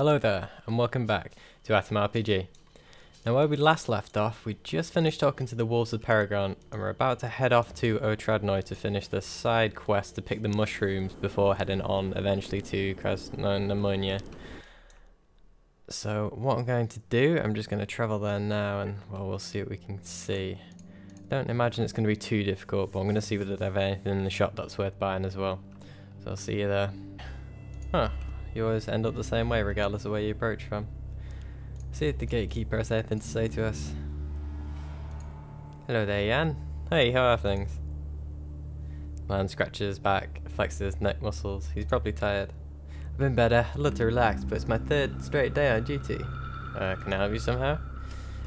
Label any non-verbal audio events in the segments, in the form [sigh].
Hello there, and welcome back to Atom RPG. Now where we last left off, we just finished talking to the Wolves of Peregrine, and we're about to head off to Otradnoy to finish the side quest to pick the mushrooms before heading on eventually to Krasnonamunya. So what I'm going to do, I'm just going to travel there now, and well, we'll see what we can see. Don't imagine it's going to be too difficult, but I'm going to see whether they have anything in the shop that's worth buying as well. So I'll see you there. You always end up the same way regardless of where you approach from. See if the gatekeeper has anything to say to us. Hello there, Jan. Hey, how are things? Man scratches his back, flexes his neck muscles. He's probably tired. I've been better. I'd love to relax, but it's my third straight day on duty. Uh, can I help you somehow?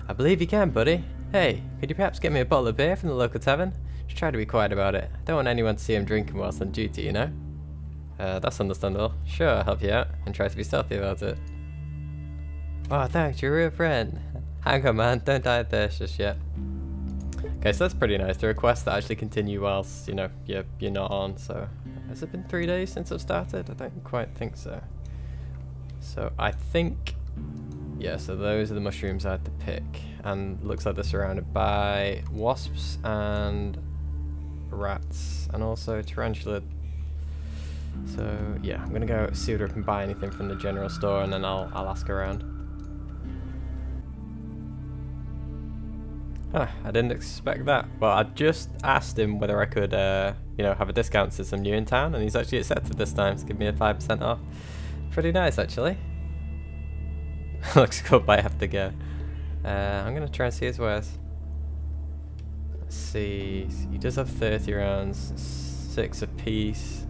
I believe you can, buddy. Hey, could you perhaps get me a bottle of beer from the local tavern? Just try to be quiet about it. I don't want anyone to see him drinking whilst on duty, you know? Uh, that's understandable. Sure, I'll help you out, and try to be stealthy about it. Oh, thanks, you're a real friend. Hang on, man, don't die of thirst just yet. Okay, so that's pretty nice. The requests that actually continue whilst, you know, you're, you're not on, so... Has it been three days since I've started? I don't quite think so. So, I think... Yeah, so those are the mushrooms I had to pick. And looks like they're surrounded by wasps and rats, and also tarantula so yeah, I'm gonna go see if I can buy anything from the general store and then I'll, I'll ask around. Ah, I didn't expect that. Well, I just asked him whether I could, uh, you know, have a discount since I'm new in town, and he's actually accepted this time to give me a 5% off. Pretty nice, actually. [laughs] Looks good, but I have to go. Uh, I'm going to try and see his wares. Let's see. He does have 30 rounds, 6 apiece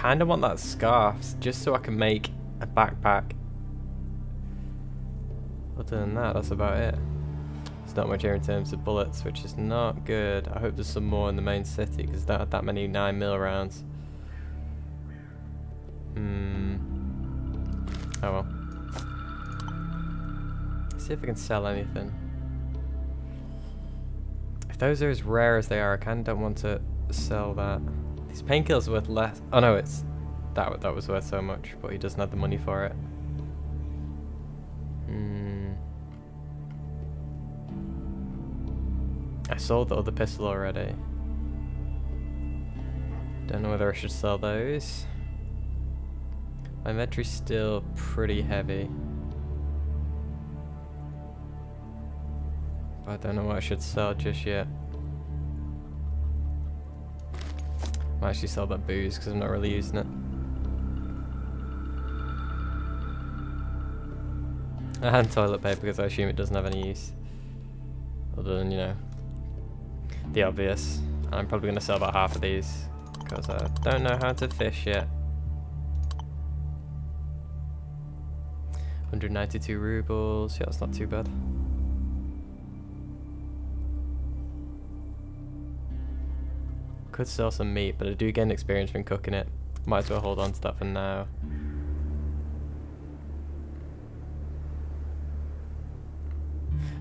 kind of want that scarf just so I can make a backpack. Other than that, that's about it. It's not much here in terms of bullets, which is not good. I hope there's some more in the main city because don't have that many 9 mil rounds. Hmm. Oh well. Let's see if I can sell anything. If those are as rare as they are, I kind of don't want to sell that. These painkillers worth less. Oh no, it's that that was worth so much, but he doesn't have the money for it. Hmm. I sold the other pistol already. Don't know whether I should sell those. My inventory's still pretty heavy. But I don't know what I should sell just yet. Might actually sell that booze because I'm not really using it. And toilet paper because I assume it doesn't have any use. Other than, you know, the obvious. I'm probably going to sell about half of these because I don't know how to fish yet. 192 rubles, yeah, that's not too bad. Could sell some meat, but I do gain experience from cooking it. Might as well hold on to that for now.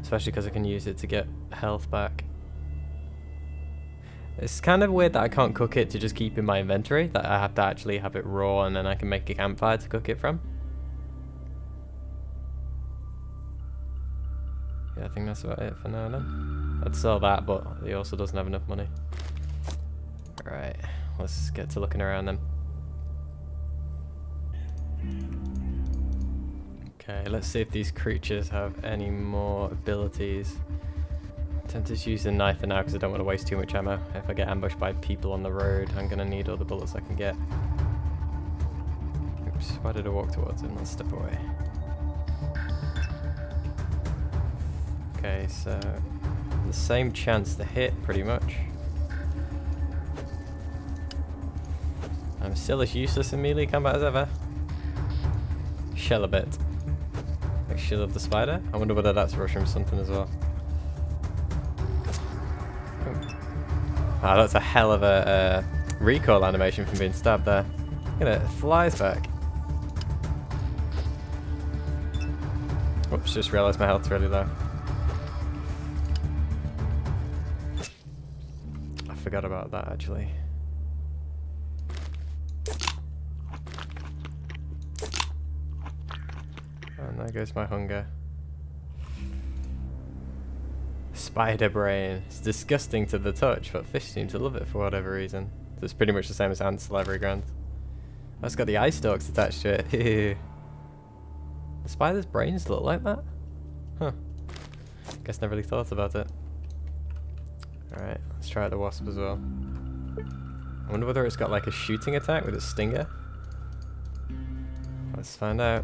Especially because I can use it to get health back. It's kind of weird that I can't cook it to just keep in my inventory, that I have to actually have it raw and then I can make a campfire to cook it from. Yeah, I think that's about it for now then. I'd sell that, but he also doesn't have enough money. Right, let's get to looking around then. Okay, let's see if these creatures have any more abilities. I'm tempted to use the knife for now because I don't want to waste too much ammo. If I get ambushed by people on the road, I'm going to need all the bullets I can get. Oops, why did I walk towards him? Let's step away. Okay, so the same chance to hit pretty much. I'm still as useless in melee combat as ever. Shell a bit. Like Shield of the Spider? I wonder whether that's Russian something as well. Ah, oh, that's a hell of a uh, recoil animation from being stabbed there. Look at it, it flies back. Oops, just realised my health's really low. I forgot about that actually. There goes my hunger. Spider brain. It's disgusting to the touch, but fish seem to love it for whatever reason. So it's pretty much the same as ant salivary glands. Oh, it's got the eye stalks attached to it. [laughs] the spider's brains look like that? Huh. Guess never really thought about it. Alright, let's try the wasp as well. I wonder whether it's got like a shooting attack with a stinger. Let's find out.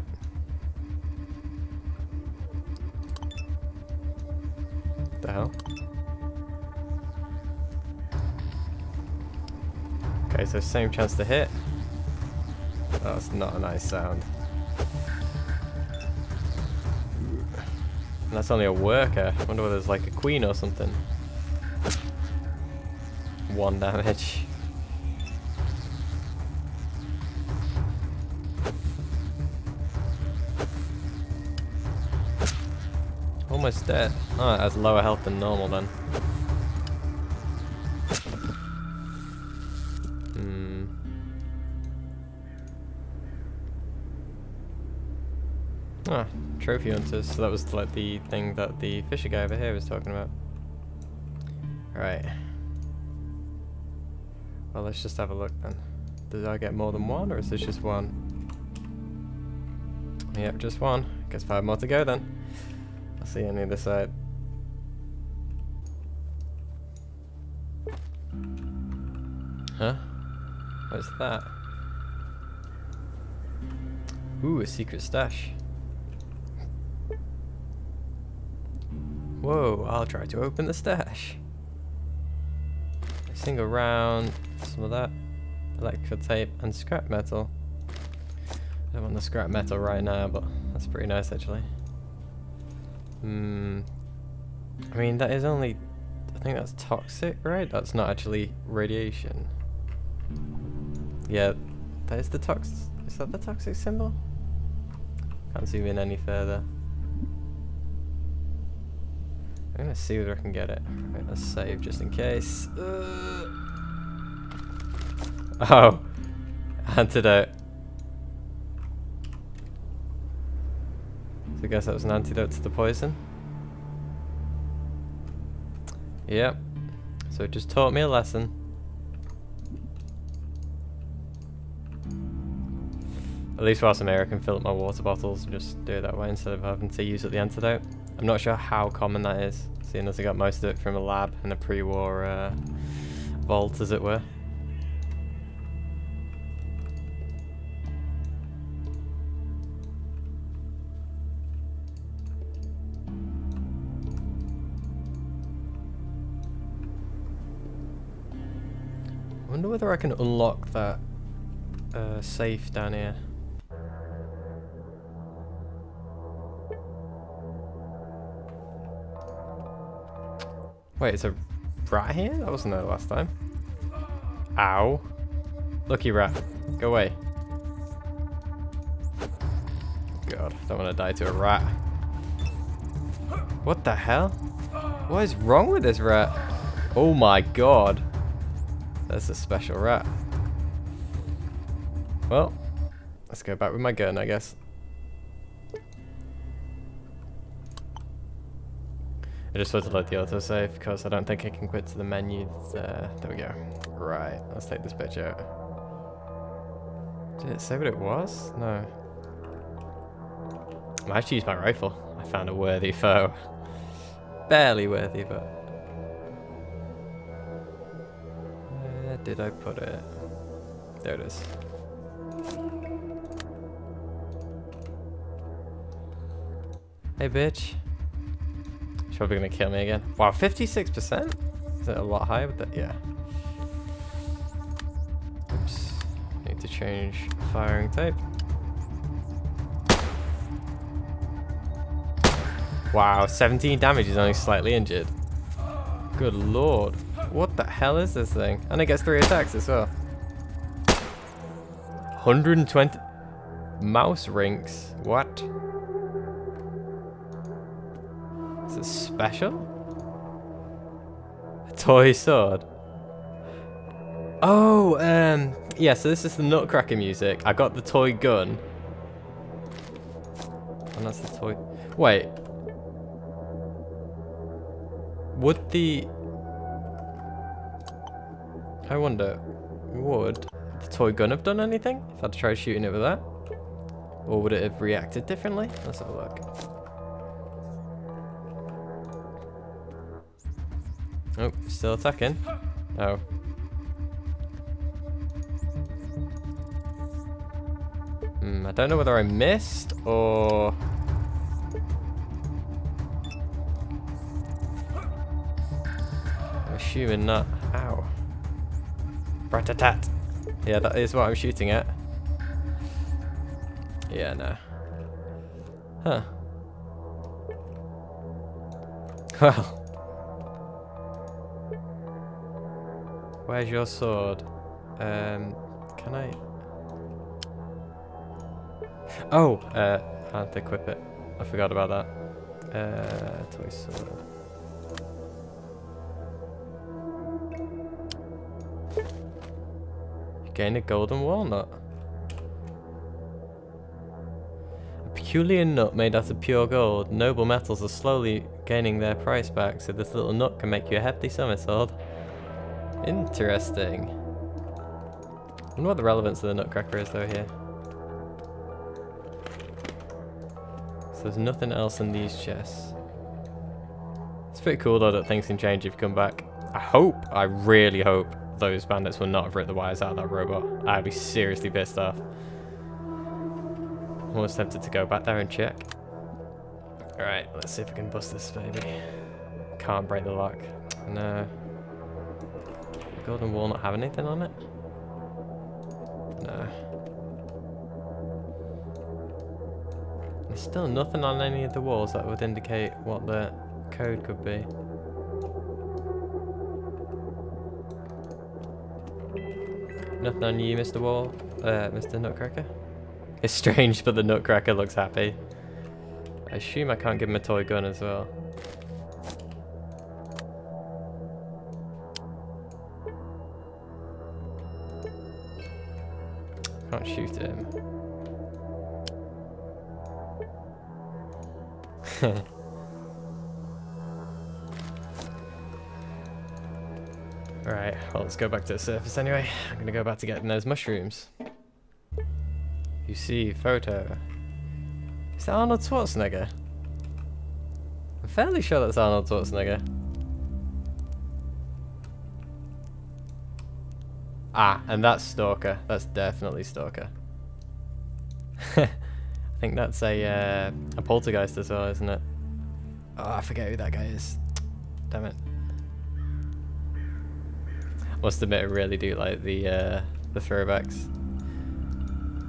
So same chance to hit. That's not a nice sound. And that's only a worker. I wonder whether there's like a queen or something. One damage. Almost dead. Oh, has lower health than normal then. Ah, trophy hunters. So that was like the thing that the fisher guy over here was talking about. Right. Well, let's just have a look then. Did I get more than one, or is this just one? Yep, just one. Guess five more to go then. I'll see you on the other side. Huh? What's that? Ooh, a secret stash. Whoa, I'll try to open the stash. A single round, some of that, electrical tape, and scrap metal. I don't want the scrap metal right now, but that's pretty nice actually. Hmm. I mean, that is only... I think that's toxic, right? That's not actually radiation. Yeah, that is the tox... Is that the toxic symbol? Can't zoom in any further. I'm gonna see whether I can get it. Right, let's save just in case. Uh... Oh! [laughs] Antidote. So I guess that was an antidote to the poison. Yep. So it just taught me a lesson. At least whilst I'm here I can fill up my water bottles and just do it that way instead of having to use up the antidote. I'm not sure how common that is, seeing as I got most of it from a lab and a pre-war uh, vault as it were. I wonder whether I can unlock that uh, safe down here. Wait, it's a rat here? That wasn't there last time. Ow. Lucky rat. Go away. God, don't want to die to a rat. What the hell? What is wrong with this rat? Oh my god. That's a special rat. Well, let's go back with my gun, I guess. I just want to load the autosave because I don't think I can quit to the menu. Uh, there we go. Right, let's take this bitch out. Did it say what it was? No. I actually use my rifle. I found a worthy foe. Barely worthy, but Where did I put it? There it is. Hey, bitch. She's probably gonna kill me again. Wow, 56%? Is it a lot higher with that? Yeah. Oops. Need to change firing type. Wow, 17 damage is only slightly injured. Good lord. What the hell is this thing? And it gets three attacks as well. 120 mouse kings. What? Special? A toy sword. Oh, um, yeah, so this is the Nutcracker music. I got the toy gun. And that's the toy. Wait. Would the... I wonder, would the toy gun have done anything if I'd tried shooting it with that? Or would it have reacted differently? Let's have a look. Oh, still attacking. Oh. Hmm, I don't know whether I missed or... I'm assuming not. Ow. Ratatat. Yeah, that is what I'm shooting at. Yeah, no. Huh. [laughs] Well. Where's your sword? Um, can I... Oh, uh, I have to equip it. I forgot about that. Uh, toy sword. You gain a golden walnut. A peculiar nut made out of pure gold. Noble metals are slowly gaining their price back, so this little nut can make you a hefty somersault. Interesting. I wonder what the relevance of the nutcracker is though here. So there's nothing else in these chests. It's pretty cool though that things can change if you come back. I hope, I really hope those bandits will not have ripped the wires out of that robot. I'd be seriously pissed off. Almost tempted to go back there and check. Alright, let's see if we can bust this baby. Can't break the lock. No. Golden walnut have anything on it? No. There's still nothing on any of the walls that would indicate what the code could be. Nothing on you, Mr. Wall, uh, Mr. Nutcracker? It's [laughs] strange, but the Nutcracker looks happy. I assume I can't give him a toy gun as well. Shoot him. [laughs] Alright, well let's go back to the surface anyway. I'm gonna go back to getting those mushrooms. You see, photo. Is that Arnold Schwarzenegger? I'm fairly sure that's Arnold Schwarzenegger. Ah, and that's Stalker. That's definitely Stalker. [laughs] I think that's a uh, a poltergeist as well, isn't it? Oh, I forget who that guy is. Damn it. Must admit, I really do like the uh, the throwbacks.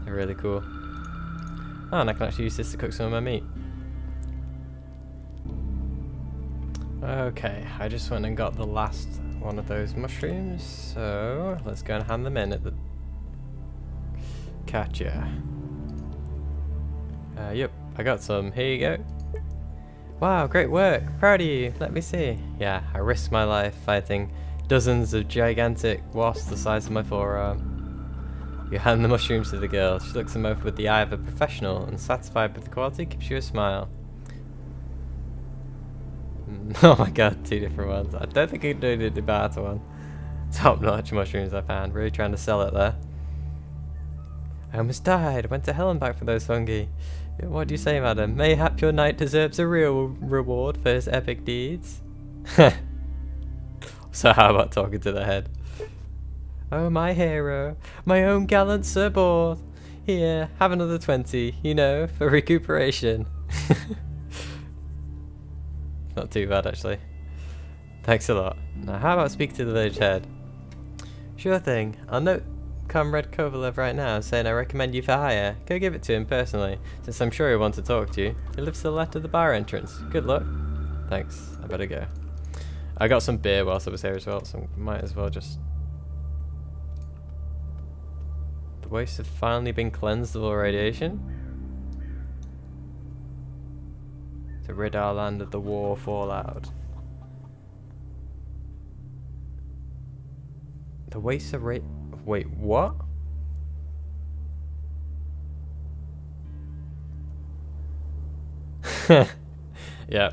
They're really cool. Oh, and I can actually use this to cook some of my meat. Okay, I just went and got the last one of those mushrooms, so let's go and hand them in at the catcher. Uh, yep, I got some. Here you go. Wow, great work. Proud of you. Let me see. Yeah, I risked my life fighting dozens of gigantic wasps the size of my forearm. You hand the mushrooms to the girl. She looks them over with the eye of a professional and satisfied with the quality gives you a smile. [laughs] oh my god, two different ones. I don't think can do the better one. [laughs] Top notch mushrooms I found. Really trying to sell it there. I almost died. Went to hell and back for those fungi. What do you say, madam? Mayhap your knight deserves a real reward for his epic deeds. [laughs] so how about talking to the head? Oh, my hero. My own gallant Sir Bort. Here, have another 20, you know, for recuperation. Not too bad, actually. Thanks a lot. Now, how about speak to the village head? Sure thing. I'll note Comrade Kovalev right now, saying I recommend you for hire. Go give it to him personally, since I'm sure he'll want to talk to you. He lives to the left of the bar entrance. Good luck. Thanks. I better go. I got some beer whilst I was here as well, so might as well just... The wastes have finally been cleansed of all radiation. To rid our land of the war fallout. The wastes of ra- Wait, what? [laughs] yeah.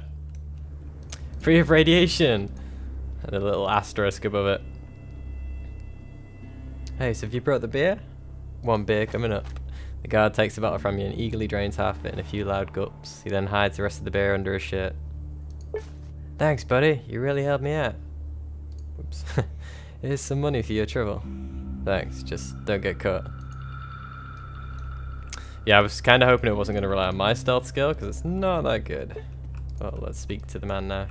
Free of radiation! And a little asterisk above it. Hey, so have you brought the beer? One beer coming up. The guard takes the bottle from you and eagerly drains half of it in a few loud gulps. He then hides the rest of the beer under his shirt. Thanks, buddy. You really helped me out. Oops. [laughs] Here's some money for your trouble. Thanks. Just don't get caught. Yeah, I was kind of hoping it wasn't going to rely on my stealth skill, because it's not that good. Well, let's speak to the man now.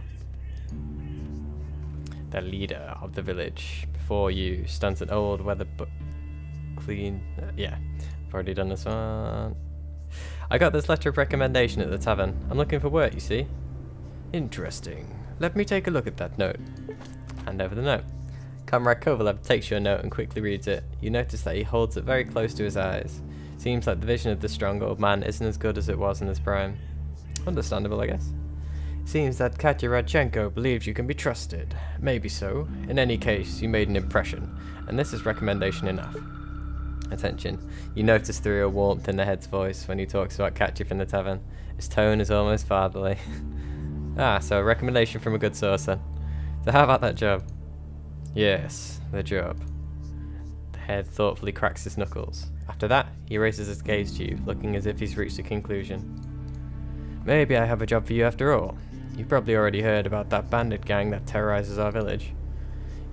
The leader of the village. Before you stands an old weather clean... Uh, yeah, I've already done this one. I got this letter of recommendation at the tavern. I'm looking for work, you see. Interesting. Let me take a look at that note. Hand over the note. Comrade Kovalev takes your note and quickly reads it. You notice that he holds it very close to his eyes. Seems like the vision of the strong old man isn't as good as it was in his prime. Understandable, I guess. Seems that Katya Radchenko believes you can be trusted. Maybe so. In any case, you made an impression, and this is recommendation enough. Attention. You notice the real warmth in the head's voice when he talks about Katya from the tavern. His tone is almost fatherly. [laughs] ah, so a recommendation from a good source then. So how about that job? Yes, the job. The head thoughtfully cracks his knuckles. After that, he raises his gaze to you, looking as if he's reached a conclusion. Maybe I have a job for you after all. You've probably already heard about that bandit gang that terrorizes our village.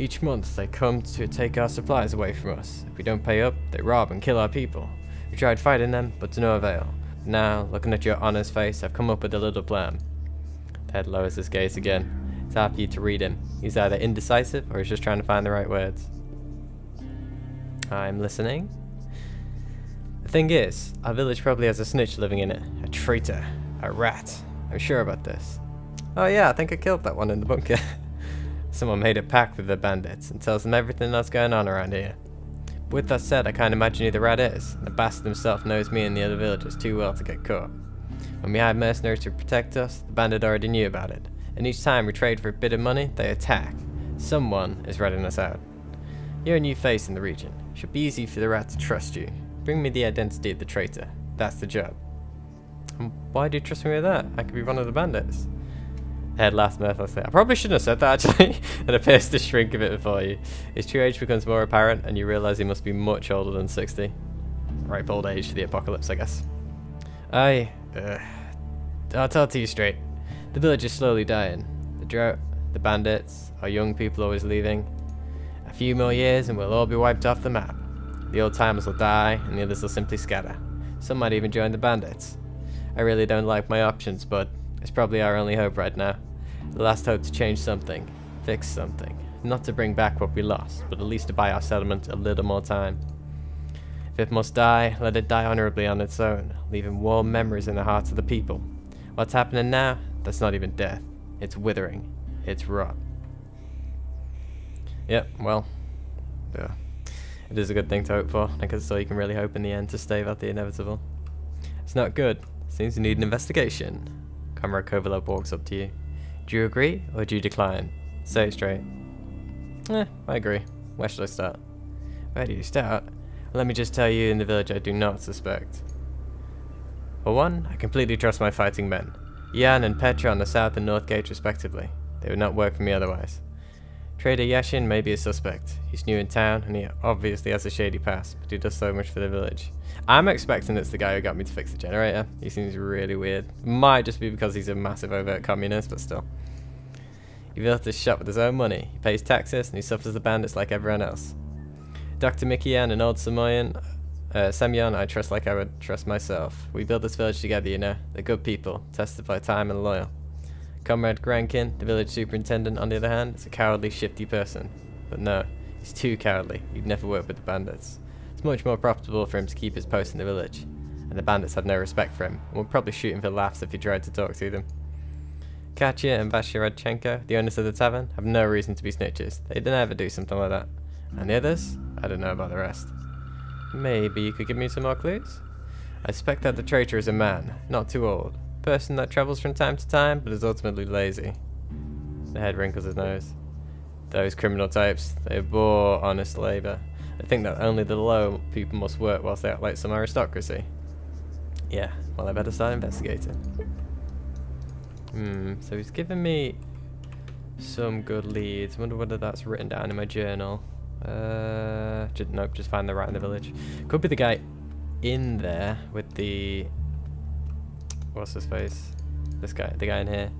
Each month they come to take our supplies away from us. If we don't pay up, they rob and kill our people. We tried fighting them, but to no avail. Now, looking at your honest face, I've come up with a little plan. Ted lowers his gaze again. It's hard for you to read him. He's either indecisive or he's just trying to find the right words. I'm listening. The thing is, our village probably has a snitch living in it. A traitor. A rat. I'm sure about this. Oh yeah, I think I killed that one in the bunker. [laughs] Someone made a pact with the bandits and tells them everything that's going on around here. But with that said, I can't imagine who the rat is. The bastard himself knows me and the other villagers too well to get caught. When we hired mercenaries to protect us, the bandit already knew about it. And each time we trade for a bit of money, they attack. Someone is ratting us out. You're a new face in the region. It should be easy for the rat to trust you. Bring me the identity of the traitor. That's the job. And why do you trust me with that? I could be one of the bandits. Head laughs mirthlessly. I say I probably shouldn't have said that actually. [laughs] it appears to shrink a bit before you. His true age becomes more apparent and you realise he must be much older than 60. Ripe old age for the apocalypse, I guess. I... Uh, I'll tell it to you straight. The village is slowly dying. The drought, the bandits, our young people always leaving. A few more years and we'll all be wiped off the map. The old timers will die and the others will simply scatter. Some might even join the bandits. I really don't like my options, but it's probably our only hope right now. The last hope to change something, fix something. Not to bring back what we lost, but at least to buy our settlement a little more time. If it must die, let it die honorably on its own, leaving warm memories in the hearts of the people. What's happening now? That's not even death. It's withering. It's rot. Yep, well, yeah. It is a good thing to hope for, because so you can really hope in the end to stave out the inevitable. It's not good. Seems to need an investigation. Comrade Kovalev walks up to you. Do you agree or do you decline? Say it straight. Eh, I agree. Where should I start? Where do you start? Let me just tell you in the village I do not suspect. For one, I completely trust my fighting men. Yan and Petra on the south and north gate respectively. They would not work for me otherwise. Trader Yashin may be a suspect. He's new in town and he obviously has a shady past, but he does so much for the village. I'm expecting it's the guy who got me to fix the generator. He seems really weird. Might just be because he's a massive overt communist, but still. He built his shop with his own money. He pays taxes and he suffers the bandits like everyone else. Dr. Mikian an old Samoyan, uh, Semyon I trust like I would trust myself. We built this village together, you know. They're good people, tested by time and loyal. Comrade Grankin, the village superintendent, on the other hand, is a cowardly, shifty person. But no, he's too cowardly. He'd never work with the bandits. It's much more profitable for him to keep his post in the village. And the bandits had no respect for him, and would probably shoot him for laughs if he tried to talk to them. Katya and Vasya Radchenko, the owners of the tavern, have no reason to be snitches. They'd never do something like that. And the others? I don't know about the rest. Maybe you could give me some more clues? I suspect that the traitor is a man, not too old, person that travels from time to time, but is ultimately lazy. The head wrinkles his nose. Those criminal types, they bore honest labour. They think that only the low people must work whilst they act like some aristocracy. Yeah, well I better start investigating. Hmm, so he's given me some good leads. wonder whether that's written down in my journal. Uh, just, nope, just find the rat in the village. Could be the guy in there with the... What's his face? This guy, the guy in here.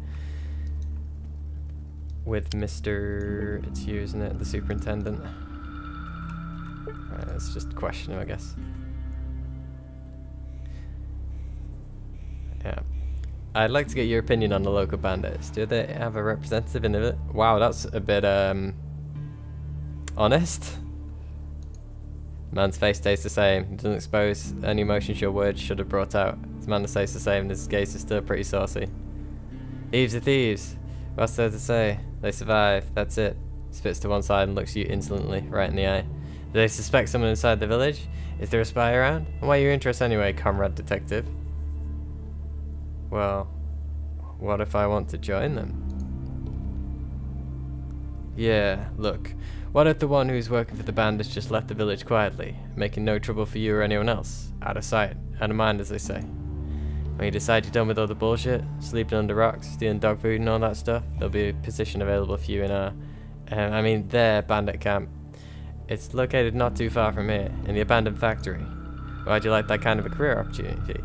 With Mr... It's you, isn't it? The superintendent. Right, let's just question him, I guess. Yeah. I'd like to get your opinion on the local bandits. Do they have a representative in it? Wow, that's a bit, um... Honest? Man's face stays the same. He doesn't expose any emotions your words should have brought out. His manner stays the same and his gaze is still pretty saucy. Thieves are thieves. What's there to say? They survive. That's it. Spits to one side and looks you insolently, right in the eye. Do they suspect someone inside the village? Is there a spy around? And why your interest anyway, comrade detective? Well, what if I want to join them? Yeah, look. What if the one who's working for the bandits just left the village quietly, making no trouble for you or anyone else? Out of sight, out of mind, as they say. When you decide you're done with all the bullshit, sleeping under rocks, stealing dog food and all that stuff, there'll be a position available for you in our, um, I mean their bandit camp. It's located not too far from here, in the abandoned factory. Why'd you like that kind of a career opportunity?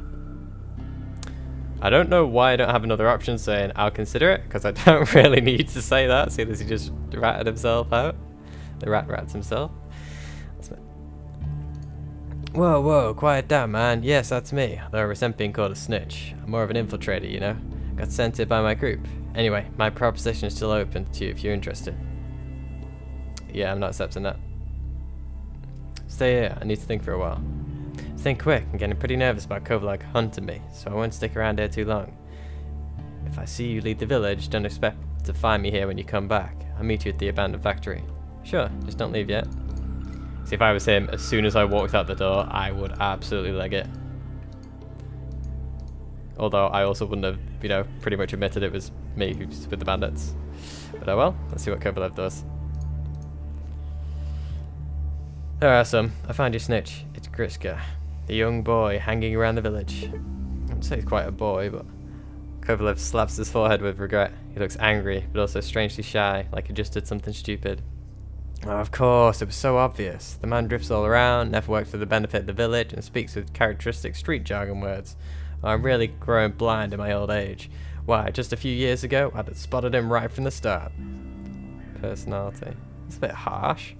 I don't know why I don't have another option saying I'll consider it, because I [laughs] don't really need to say that, seeing as he just ratted himself out. The rat rats himself. Whoa, whoa, quiet down, man. Yes, that's me. Though I resent being called a snitch. I'm more of an infiltrator, you know? Got sent here by my group. Anyway, my proposition is still open to you if you're interested. Yeah, I'm not accepting that. Stay here. I need to think for a while. Think quick. I'm getting pretty nervous about Kovalag hunting me, so I won't stick around here too long. If I see you leave the village, don't expect to find me here when you come back. I'll meet you at the abandoned factory. Sure, just don't leave yet. See, if I was him, as soon as I walked out the door, I would absolutely leg it. Although I also wouldn't have, you know, pretty much admitted it was me who's with the bandits. But oh well, let's see what Kovalev does. There are some. I found your snitch. It's Grishka, the young boy hanging around the village. I would say he's quite a boy, but Kovalev slaps his forehead with regret. He looks angry, but also strangely shy, like he just did something stupid. Oh, of course, it was so obvious. The man drifts all around, never works for the benefit of the village, and speaks with characteristic street jargon words. Oh, I'm really growing blind in my old age. Why, just a few years ago, I'd have spotted him right from the start. Personality. It's a bit harsh.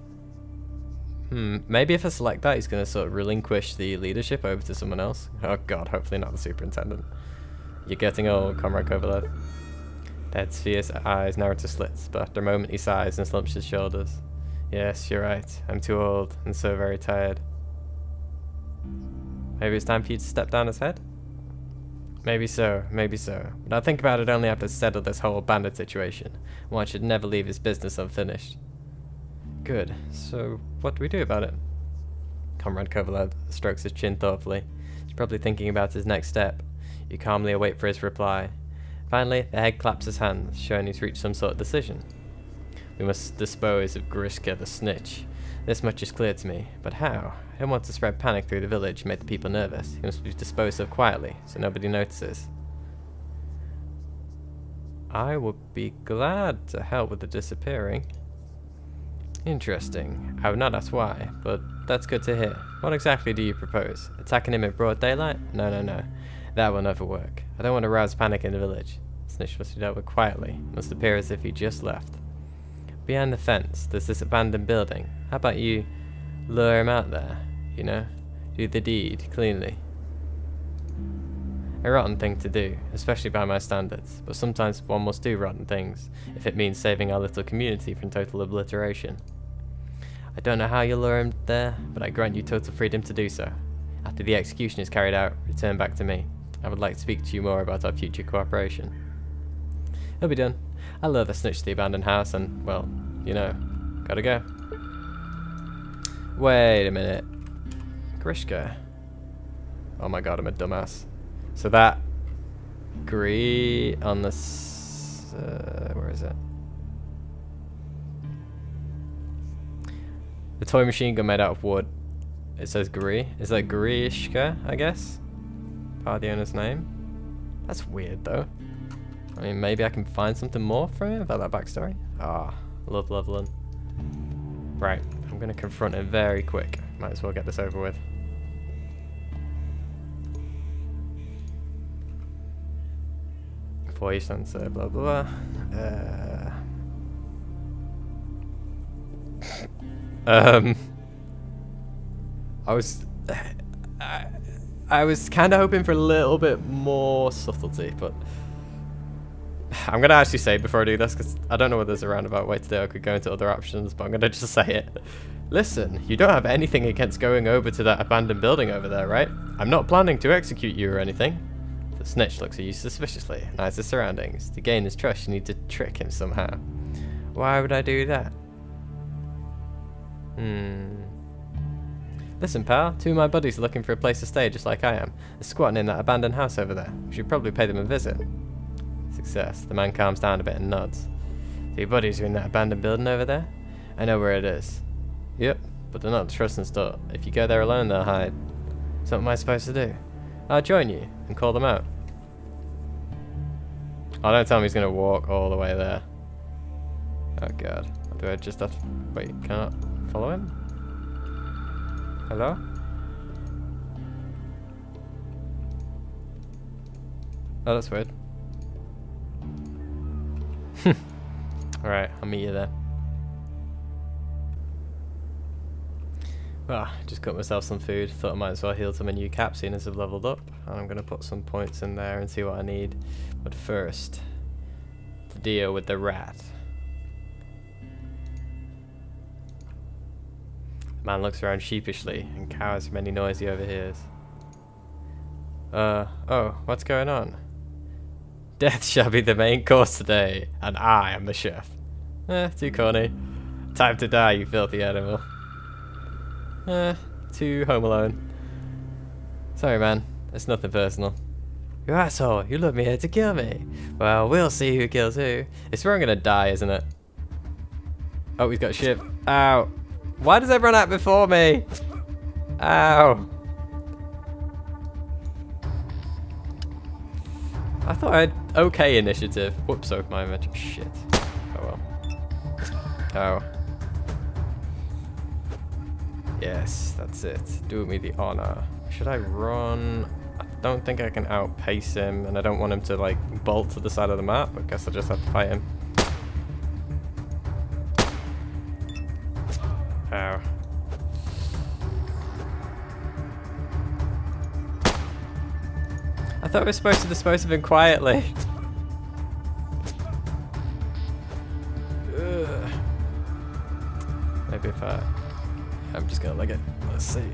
Hmm, maybe if I select that, he's going to sort of relinquish the leadership over to someone else. Oh god, hopefully not the superintendent. You're getting old, Comrade Kovalev. Dead's fierce eyes narrow to slits, but after a moment he sighs and slumps his shoulders. Yes, you're right. I'm too old and so very tired. Maybe it's time for you to step down his head? Maybe so, maybe so. But I'll think about it only after I've settled this whole bandit situation. One should never leave his business unfinished. Good. So, what do we do about it? Comrade Kovalev strokes his chin thoughtfully. He's probably thinking about his next step. You calmly await for his reply. Finally, the head claps his hands, showing he's reached some sort of decision. We must dispose of Grishka the snitch. This much is clear to me, but how? I don't want to spread panic through the village and make the people nervous. He must be disposed of quietly, so nobody notices. I would be glad to help with the disappearing. Interesting. I would not ask why, but that's good to hear. What exactly do you propose? Attacking him in broad daylight? No, no, no. That will never work. I don't want to rouse panic in the village. Snitch must be dealt with quietly. Must appear as if he just left. Behind the fence, there's this abandoned building. How about you lure him out there, you know? Do the deed cleanly. A rotten thing to do, especially by my standards, but sometimes one must do rotten things, if it means saving our little community from total obliteration. I don't know how you'll lure him there, but I grant you total freedom to do so. After the execution is carried out, return back to me. I would like to speak to you more about our future cooperation. It'll be done. I love the snitch to the abandoned house and, well, you know, gotta go. Wait a minute. Grishka. Oh my god, I'm a dumbass. So that Gree on this, uh, where is it? The toy machine gun made out of wood. It says Gree. Is that Grishka, I guess? Part of the owner's name? That's weird though. I mean, maybe I can find something more from him about that backstory. Ah, love leveling. Right, I'm going to confront him very quick. Might as well get this over with. Voice answer, blah blah blah. Uh, um, I was, I, I was kind of hoping for a little bit more subtlety, but I'm gonna actually say before I do this because I don't know whether there's a roundabout way to do. it. I could go into other options, but I'm gonna just say it. Listen, you don't have anything against going over to that abandoned building over there, right? I'm not planning to execute you or anything. The snitch looks at you suspiciously and eyes the surroundings. To gain his trust, you need to trick him somehow. Why would I do that? Hmm. Listen, pal, two of my buddies are looking for a place to stay just like I am. They're squatting in that abandoned house over there. We should probably pay them a visit. Success. The man calms down a bit and nods. So your buddies are in that abandoned building over there? I know where it is. Yep, but they're not trusting stuff. If you go there alone, they'll hide. So what am I supposed to do? I'll join you and call them out. Oh, don't tell me he's going to walk all the way there. Oh god. Do I just have to... Wait, can I follow him? Hello? Oh, that's weird. [laughs] Alright, I'll meet you there. Well, just got myself some food. Thought I might as well heal to my new cap seeing as I've leveled up. And I'm going to put some points in there and see what I need. But first, to deal with the rat. Man looks around sheepishly and cowers from any noise he overhears. Uh, oh, what's going on? Death shall be the main course today, and I am the chef. Eh, too corny. Time to die, you filthy animal. Eh, too home alone. Sorry, man. It's nothing personal. You asshole, you led me here to kill me. Well, we'll see who kills who. It's where I'm gonna die, isn't it? Oh, we've got ship. Ow. Why does everyone act before me? Ow. I thought I had okay initiative. Whoops, so my inventory. Shit. Oh well. Oh. Yes, that's it. Do me the honor. Should I run? I don't think I can outpace him, and I don't want him to like bolt to the side of the map. I guess I just have to fight him. I thought we were supposed to dispose of him quietly. Maybe if I... I'm just gonna leg it. Let's see.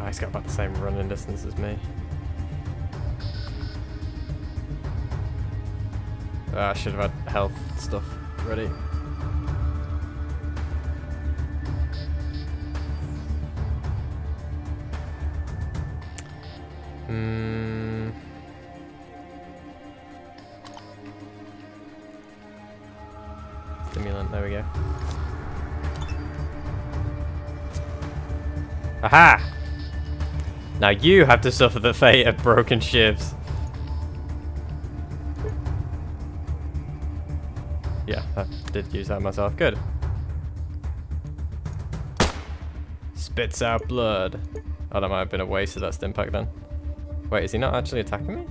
Oh, he's got about the same running distance as me. Oh, I should have had health stuff ready. Aha! Now you have to suffer the fate of broken ships. Yeah, I did use that myself. Good. Spits out blood. Oh, that might have been a waste of that stim pack then. Wait, is he not actually attacking me?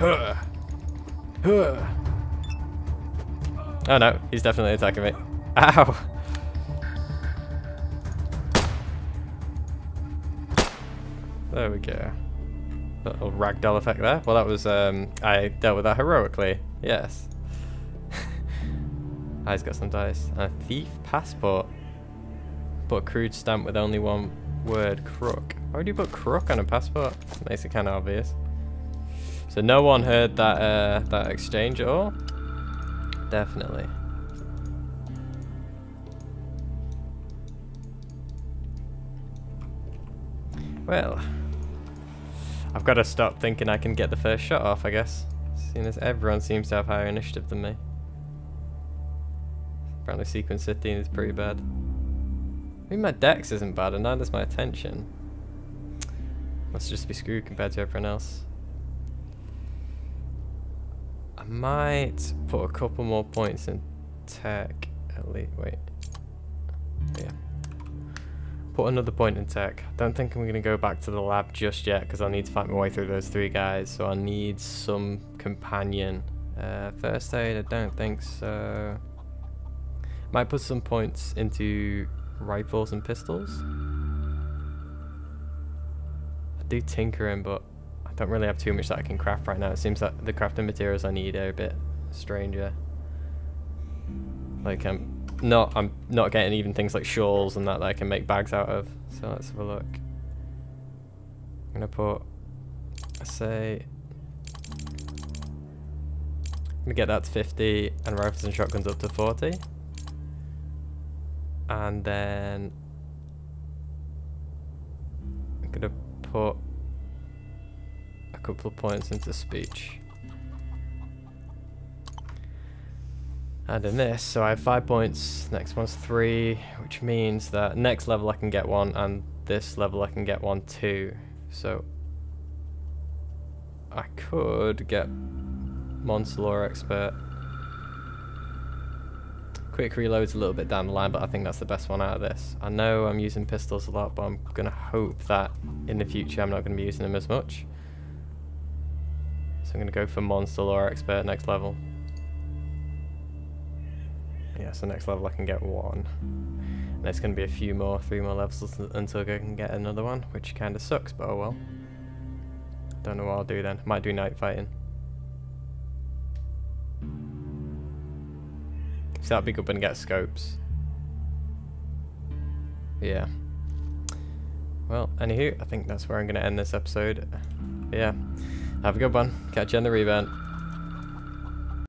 Huh. Huh. Oh no, he's definitely attacking me. Ow! There we go. Little ragdoll effect there. Well, that was, um, I dealt with that heroically. Yes. [laughs] I've got some dice. A thief passport. Put a crude stamp with only one word, crook. Why would you put crook on a passport? Makes it kind of obvious. So no one heard that, uh, that exchange at all? Definitely. Well, I've got to stop thinking I can get the first shot off, I guess. Seeing as everyone seems to have higher initiative than me. Apparently sequence 15 is pretty bad. I mean, my dex isn't bad, and neither's my attention. Must just be screwed compared to everyone else. I might put a couple more points in tech at least. Wait. Yeah. Put another point in tech. Don't think I'm going to go back to the lab just yet because I need to fight my way through those three guys. So I need some companion. Uh, first aid, I don't think so. Might put some points into rifles and pistols. I do tinkering, but I don't really have too much that I can craft right now. It seems that the crafting materials I need are a bit stranger. Like I'm not, I'm not getting even things like shawls and that that I can make bags out of. So let's have a look. I'm gonna put, say, I'm gonna get that to 50 and rifles and shotguns up to 40 and then I'm gonna put a couple of points into speech. And in this, so I have five points, next one's three, which means that next level I can get one, and this level I can get one too. So I could get Monster Lore Expert quick reload's a little bit down the line, but I think that's the best one out of this. I know I'm using pistols a lot, but I'm going to hope that in the future I'm not going to be using them as much. So I'm going to go for Monster Lore Expert next level. Yeah, so next level I can get one. And there's going to be a few more, three more levels until I can get another one, which kind of sucks, but oh well. Don't know what I'll do then. Might do night fighting. So that'd be good I get scopes. Yeah. Well, anywho, I think that's where I'm going to end this episode. Yeah. Have a good one. Catch you on the rebound.